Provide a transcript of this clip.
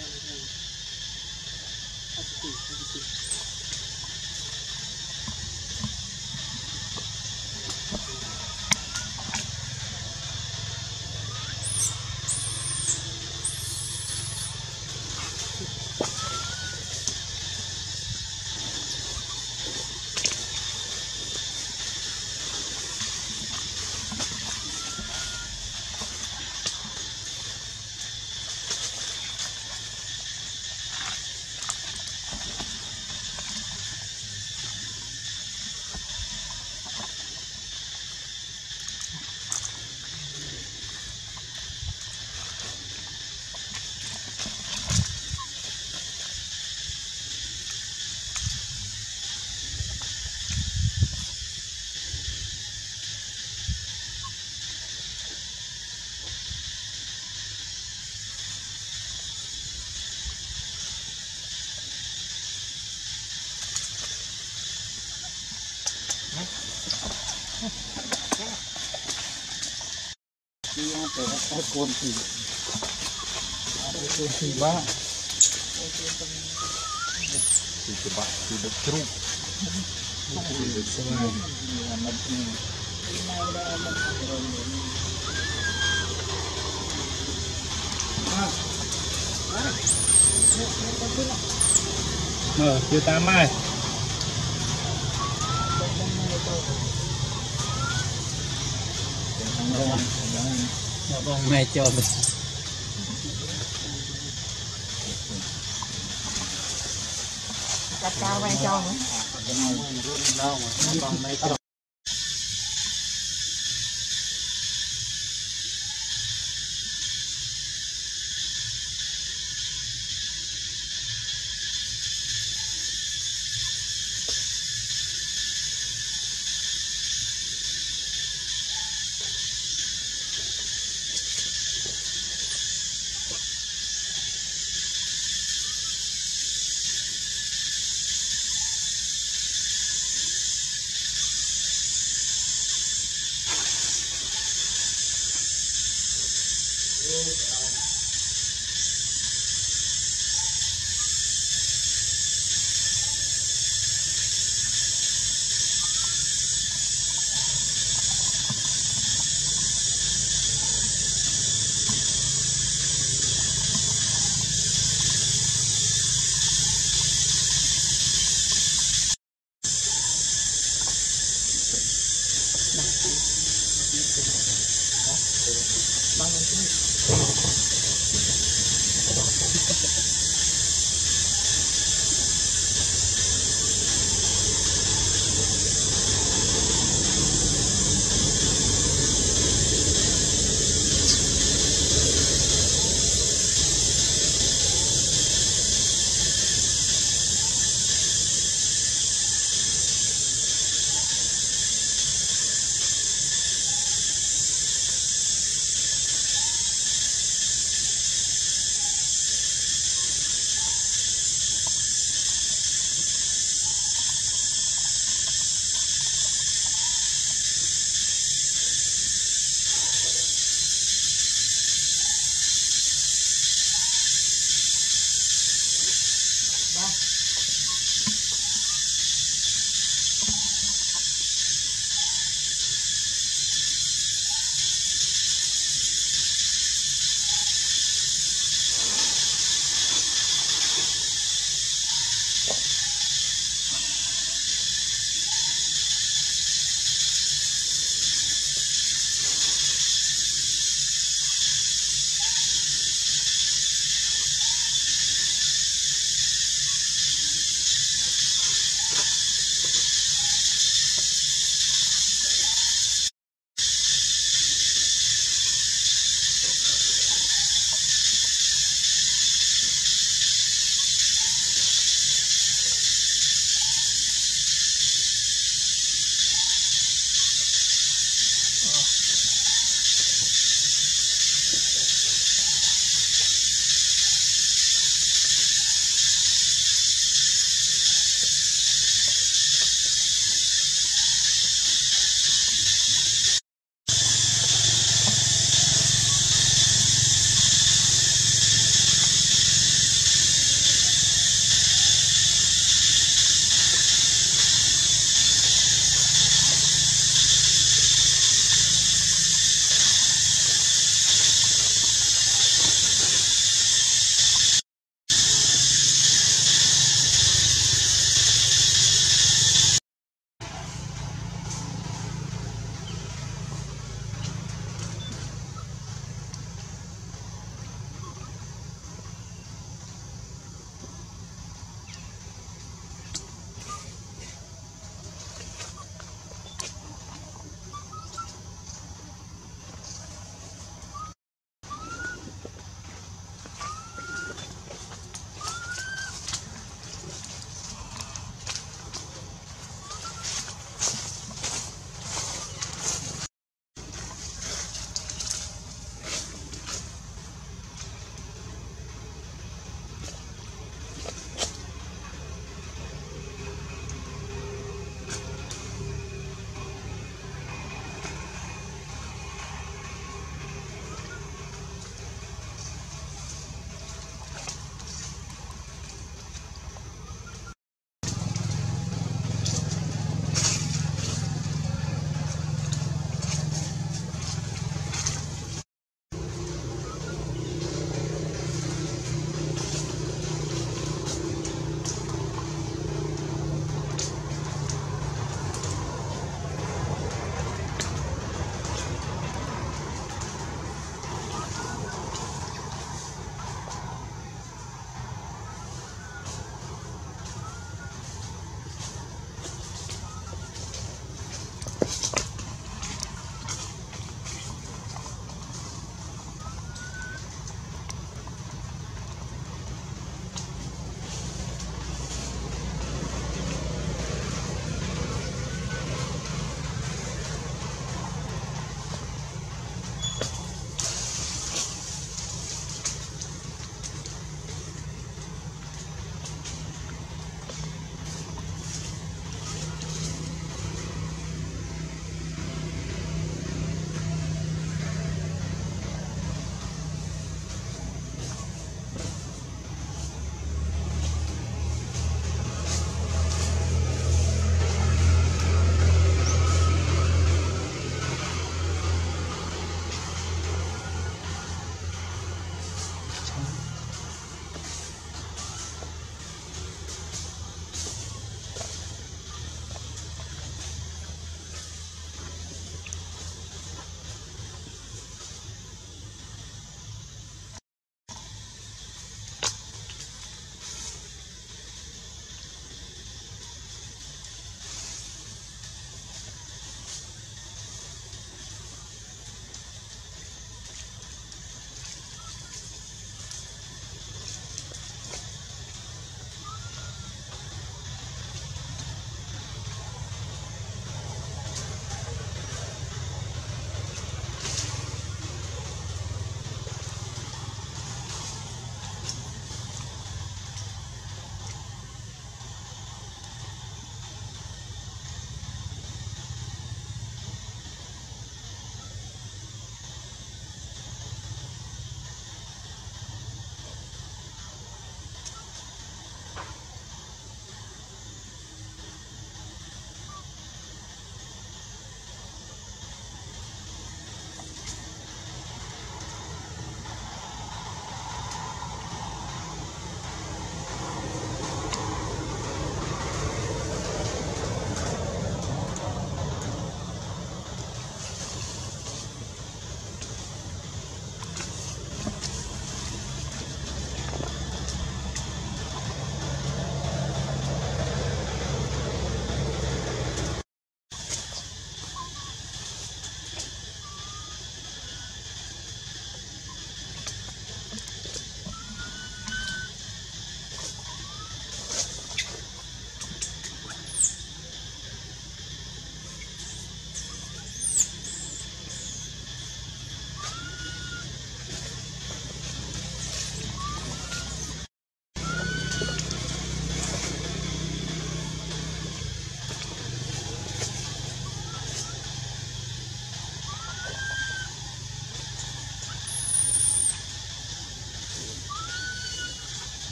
Thank you. Cuốn thì cuốn thì ba thì cái bạn thì được trụ thì được xem là nó ờ chưa tám mai Thank you bông mẹ cho mình. Chặt cao vang cho đâu mà còn mấy trò 이, 세상은정말어려움이 있?